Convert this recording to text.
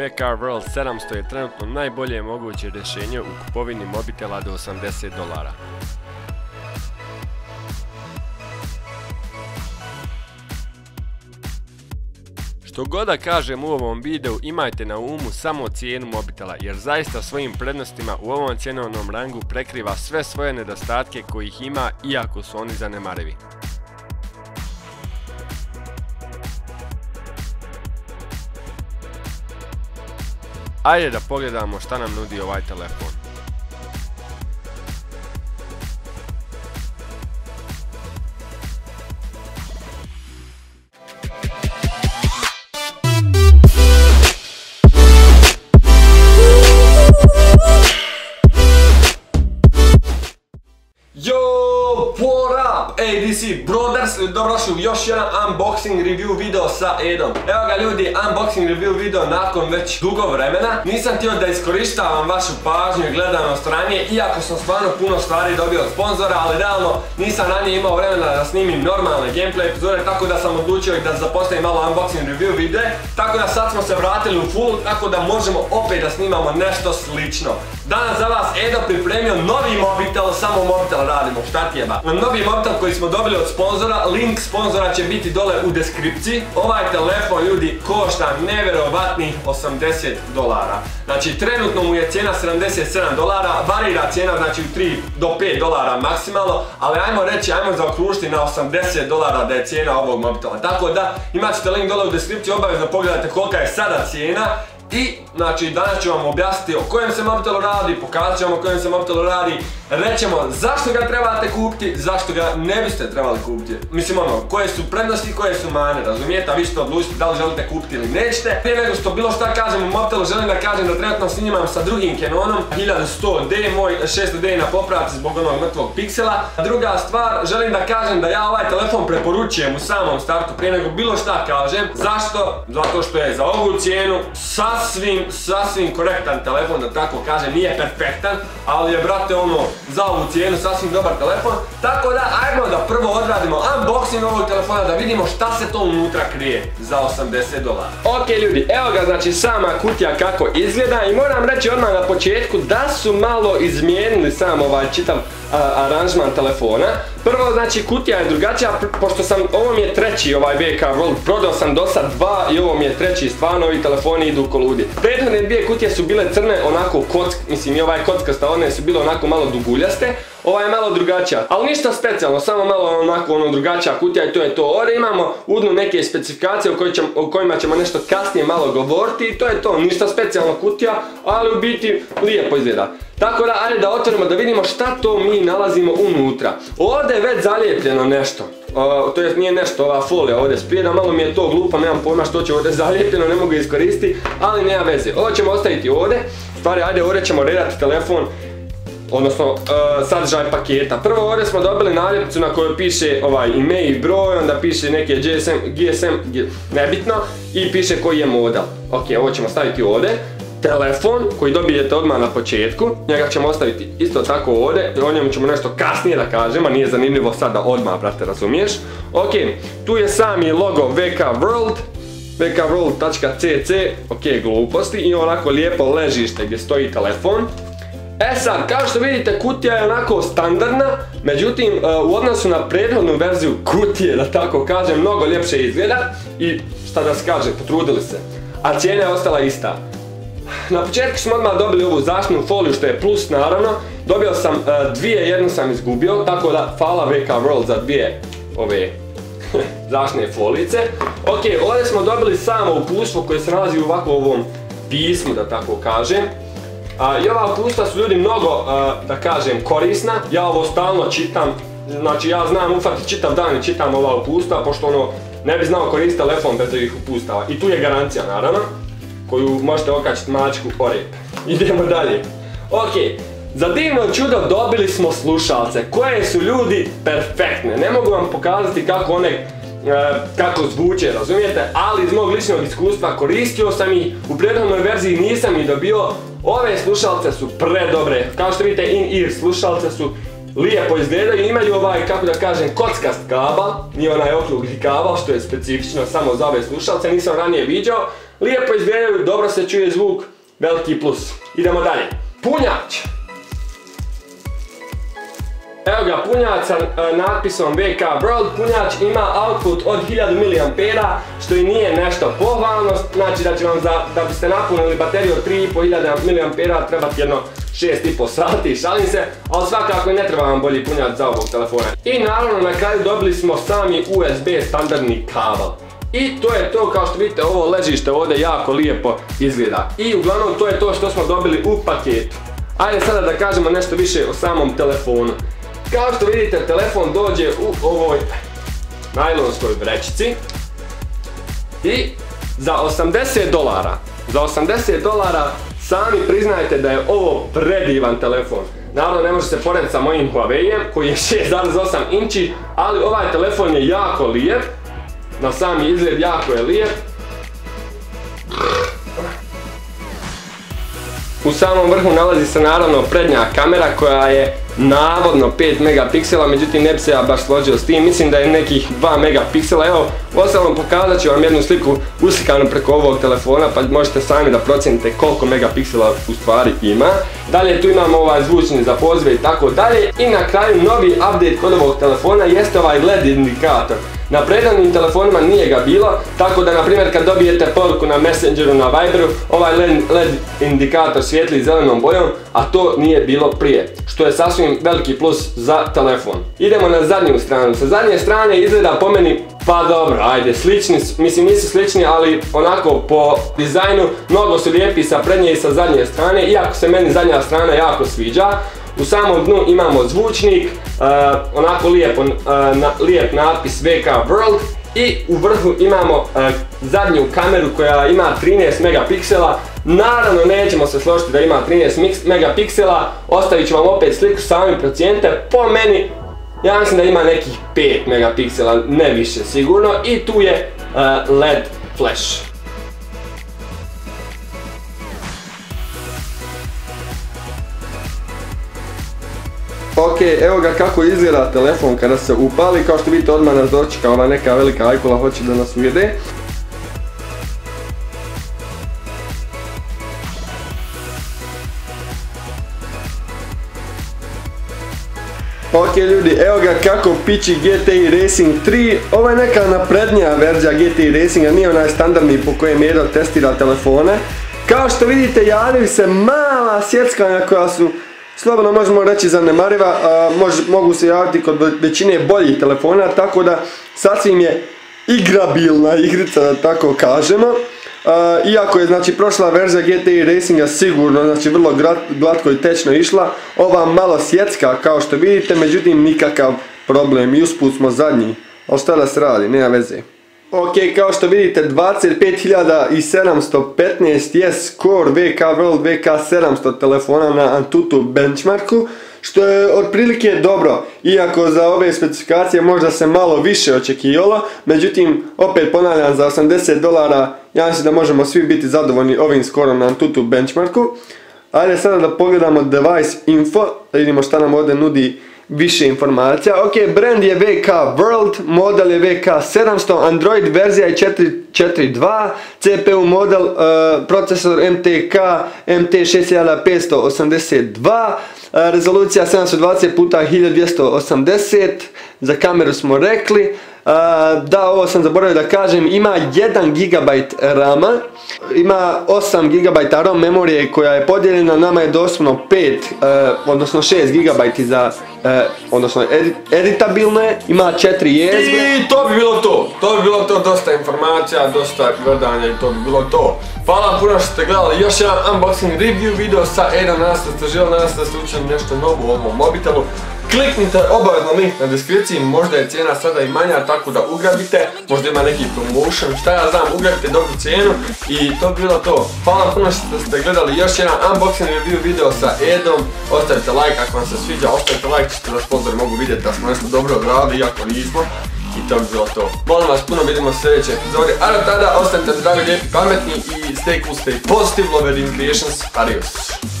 VK World 700 je trenutno najbolje moguće rješenje u kupovini mobitela do 80 dolara. Što god da kažem u ovom videu, imajte na umu samo cijenu mobitela, jer zaista svojim prednostima u ovom cjenovnom rangu prekriva sve svoje nedostatke kojih ima, iako su oni zanemarivi. Ajde da pogledamo šta nam nudi ovaj telefon. ADC Brothers, dobrošli u još jedan unboxing review video sa Edom. Evo ga ljudi, unboxing review video nakon već dugo vremena. Nisam htio da iskorištavam vašu pažnju i gledanost ranije, iako sam stvarno puno stvari dobio od sponzora, ali realno nisam ranije imao vremena da snimim normalne gameplay epizode, tako da sam odlučio da zapostavim malo unboxing review video. Tako da sad smo se vratili u full, tako da možemo opet da snimamo nešto slično. Danas za vas Edo pripremio novi mobitel, samo mobitel radimo, šta ti je ba? Novi mobitel koji smo dobili od sponzora, link sponzora će biti dole u deskripciji. Ovaj telefon ljudi košta nevjerovatnih 80 dolara. Znači trenutno mu je cijena 77 dolara, varira cijena znači 3 do 5 dolara maksimalno, ali ajmo reći, ajmo zaokružiti na 80 dolara da je cijena ovog mobitela. Tako da imat ćete link dole u deskripciji, obavezno pogledajte kolika je sada cijena i, znači, danas ću vam objasniti o kojem se mobitelu radi, pokazat ću vam o kojem se mobitelu radi, rećemo zašto ga trebate kupiti, zašto ga ne biste trebali kupiti. Mislim ono, koje su prednosti koje su mane, razumijete, a vi ćete odlučiti da li želite kupiti ili nećete. Prije nego što bilo šta kažem u mobitelu, želim da kažem da trenutno snimam sa drugim Canonom, 1100D, moj 600D na popravci zbog onog mrtvog piksela. Druga stvar, želim da kažem da ja ovaj telefon preporučujem u samom startu prije nego bilo šta kažem. Zašto? Zato što je za ovu cijenu sasvim, sasvim korektan telefon, da tako kažem, nije perfektan, ali je brate ono, za ovu cijenu sasvim dobar telefon. Tako da, ajmo da prvo odradimo unboxing ovog telefona da vidimo šta se to unutra krije za 80 dolara. Ok ljudi, evo ga znači sama kutija kako izgleda i moram reći odmah na početku da su malo izmijenili sam ovaj čitav aranžman telefona. Prvo, znači, kutija je drugačija, pošto sam, ovo mi je treći ovaj VK World, prodao sam do sad dva i ovo mi je treći, stvarno ovi telefoni idu koludi. Prethodne dvije kutije su bile crne, onako kock, mislim i ovaj kockasta, one su bile onako malo duguljaste, ova je malo drugačija, ali ništa specijalno, samo malo onako ono drugačija kutija i to je to. Ovdje imamo udnu neke specifikacije o, kojima ćemo nešto kasnije malo govoriti i to je to, ništa specijalno kutija, ali u biti lijepo izgleda. Tako da, ajde da otvorimo da vidimo šta to mi nalazimo unutra. Ovdje je već zalijepljeno nešto. to je nije nešto, ova folija ovdje sprijeda, malo mi je to glupo, nemam pojma što će ovdje zalijepljeno, ne mogu iskoristiti, ali nema veze. Ovo ćemo ostaviti ovdje, stvari ajde ovdje ćemo redati telefon, odnosno e, sadržaj paketa. Prvo ovdje smo dobili naljepnicu na kojoj piše ovaj email broj, onda piše neke GSM, GSM, nebitno, i piše koji je model. Ok, ovo ćemo staviti ovdje telefon koji dobijete odmah na početku, njega ćemo ostaviti isto tako ovdje, o njemu ćemo nešto kasnije da kažem, a nije zanimljivo sad da odmah, brate, razumiješ. Ok, tu je sami logo VK World, vkworld.cc, ok, gluposti i onako lijepo ležište gdje stoji telefon. E sad, kao što vidite, kutija je onako standardna, međutim, e, u odnosu na prethodnu verziju kutije, da tako kažem, mnogo ljepše izgleda i šta da se kaže, potrudili se. A cijena je ostala ista. Na početku smo odmah dobili ovu zaštitnu foliju što je plus naravno. Dobio sam e, dvije, jednu sam izgubio, tako da hvala VK World za dvije ove zaštne folice. Ok, ovdje smo dobili samo uputstvo koje se nalazi u ovako ovom pismu, da tako kažem. I ova upustva su ljudi mnogo, da kažem, korisna. Ja ovo stalno čitam, znači ja znam ufati čitav dan i čitam ova upustva, pošto ono, ne bi znao koristiti telefon bez ovih upustava. I tu je garancija, naravno koju možete okačiti mačku o Idemo dalje. Ok, za divno čudo dobili smo slušalce koje su ljudi perfektne. Ne mogu vam pokazati kako one e, kako zvuče, razumijete? Ali iz mog ličnog iskustva koristio sam ih, u prethodnoj verziji nisam ih dobio. Ove slušalce su predobre, kao što vidite in-ear slušalce su lijepo izgledaju, imaju ovaj, kako da kažem, kockast kabal, nije onaj okrugli kabal što je specifično samo za ove slušalce, nisam ranije viđao, Lijepo izgledaju, dobro se čuje zvuk, veliki plus. Idemo dalje. Punjač. Evo ga punjač sa e, natpisom VK World. Punjač ima output od 1000 mAh što i nije nešto pohvalno. Znači da će vam za, da biste napunili bateriju od 3500 mAh trebati jedno 6,5 sati, šalim se, ali svakako ne treba vam bolji punjač za ovog telefona. I naravno na kraju dobili smo sami USB standardni kabel. I to je to, kao što vidite, ovo ležište ovdje jako lijepo izgleda. I uglavnom to je to što smo dobili u paketu. Ajde sada da kažemo nešto više o samom telefonu. Kao što vidite, telefon dođe u ovoj najlonskoj vrećici. I za 80 dolara, za 80 dolara sami priznajte da je ovo predivan telefon. Naravno ne može se porediti sa mojim Huawei koji je 6.8 inči, ali ovaj telefon je jako lijep. Na sami izgled jako je lijep. U samom vrhu nalazi se naravno prednja kamera koja je navodno 5 megapiksela, međutim ne bi se ja baš složio s tim, mislim da je nekih 2 megapiksela, evo, ostalom pokazat ću vam jednu sliku uslikanu preko ovog telefona, pa možete sami da procijenite koliko megapiksela u stvari ima. Dalje tu imamo ovaj zvučni za pozive i tako dalje, i na kraju novi update kod ovog telefona jeste ovaj LED indikator. Na predavnim telefonima nije ga bilo, tako da na primjer kad dobijete poruku na Messengeru, na Viberu, ovaj LED indikator svijetli zelenom bojom, a to nije bilo prije, što je sasvim veliki plus za telefon. Idemo na zadnju stranu. Sa zadnje strane izgleda po meni pa dobro, ajde, slični, mislim nisu slični, ali onako po dizajnu mnogo su lijepi sa prednje i sa zadnje strane, iako se meni zadnja strana jako sviđa. U samom dnu imamo zvučnik, e, onako e, lijep natpis VK World i u vrhu imamo e, zadnju kameru koja ima 13 megapiksela. Naravno nećemo se složiti da ima 13 megapiksela, ostavit ću vam opet sliku sami procijenite. Po meni, ja mislim da ima nekih 5 megapiksela, ne više sigurno i tu je LED flash. Ok, evo ga kako izgleda telefon kada se upali, kao što vidite odmah nas dočeka ova neka velika ajkula hoće da nas ujede. Ok ljudi, evo ga kako pići GTI Racing 3, ovo je neka naprednija verzija GTI Racinga, nije onaj standardni po kojem Edo testira telefone. Kao što vidite javljaju se mala sjeckanja koja su slobodno možemo reći zanemariva, mogu se javiti kod većine boljih telefona, tako da sasvim je igrabilna igrica da tako kažemo. Iako je znači prošla verzija GTI Racinga sigurno, znači vrlo glatko i tečno išla, ova malo sjecka kao što vidite, međutim nikakav problem. I usput smo zadnji, ali šta se radi, nema veze. Ok, kao što vidite 25715 je Core VK World VK700 telefona na Antutu benchmarku što je otprilike dobro, iako za ove specifikacije možda se malo više očekivalo, međutim, opet ponavljam, za 80 dolara ja mislim da možemo svi biti zadovoljni ovim skorom na Antutu benchmarku. Ajde sada da pogledamo device info, da vidimo šta nam ovdje nudi više informacija. Ok, brand je VK World, model je VK 700, Android verzija je 4.2, CPU model, uh, procesor MTK MT6582, uh, rezolucija 720 x 1280, za kameru smo rekli, da, ovo sam zaboravio da kažem, ima 1 GB RAM, ima 8 GB ROM memorije koja je podijeljena, nama je doslovno 5, e, odnosno 6 GB za, e, odnosno editabilne, ima 4 jezgre. I to bi bilo to, to bi bilo to, dosta informacija, dosta gledanja i to bi bilo to. Hvala puno što ste gledali još jedan unboxing review video sa Edom, nadam se da se da ste nešto novo u ovom mobitelu. Kliknite obavezno link na deskripciji, možda je cijena sada i manja, tako da ugrabite, možda ima neki promotion, šta ja znam, ugrabite dobru cijenu i to bi bilo to. Hvala puno što ste gledali još jedan unboxing review video sa Edom, ostavite like ako vam se sviđa, ostavite like, ćete da sponzori mogu vidjeti da smo nešto dobro odradili, iako nismo. I to bi bilo to. Molim vas, puno vidimo sljedeće epizode. A do tada, ostanite zdravi, lijepi, pametni i stay cool, stay positive, love creations. Adios.